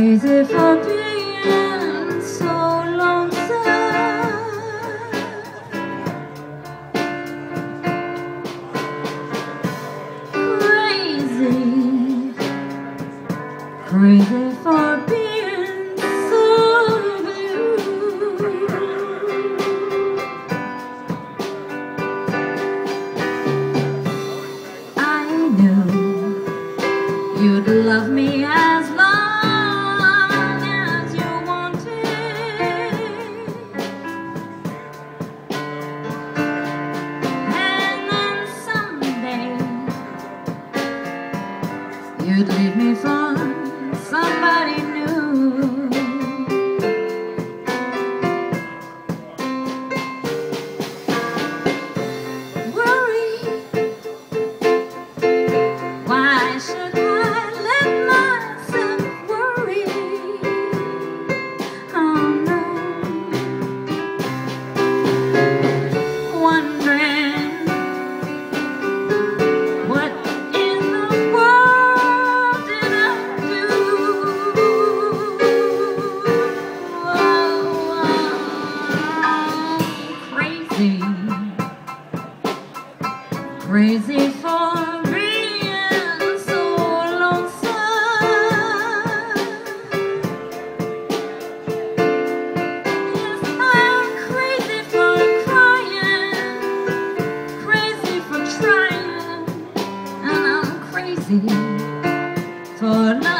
crazy for being so long Crazy, crazy for could leave me from for now.